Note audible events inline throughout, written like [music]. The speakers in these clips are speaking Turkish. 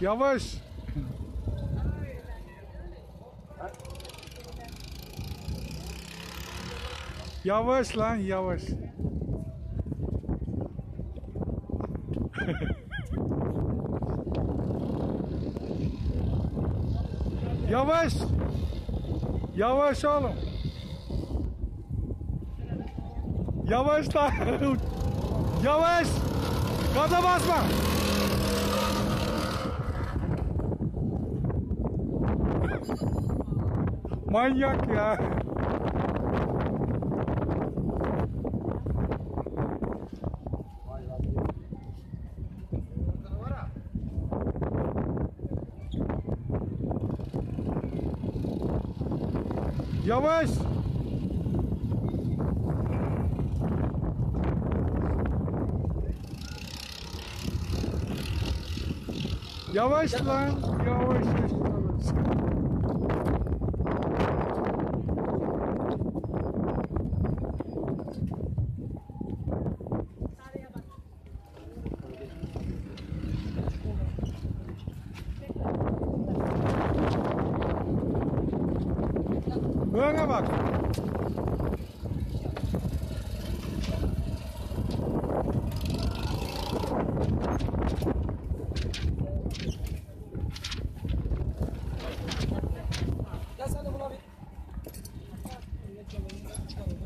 Yavaş. Yavaş lan yavaş. [laughs] yavaş. Yavaş oğlum. Yavaş lan. [laughs] yavaş. Gaza basma. [laughs] Manyak ya. Yavaş. Yavaş lan. Yavaş. yavaş. Öne bak. Gel sen de buna bir. Ama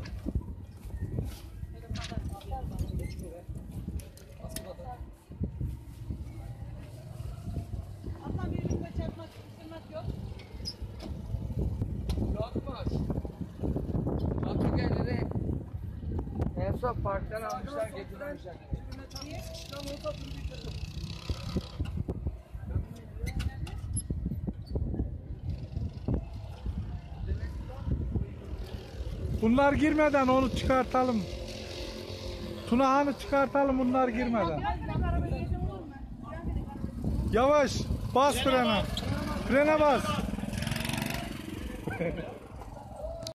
Son parktan almışlar getirmişler. Bunlar girmeden onu çıkartalım. Tunahan'ı çıkartalım bunlar girmeden. Yavaş. Bas frene. Frene bas. [laughs]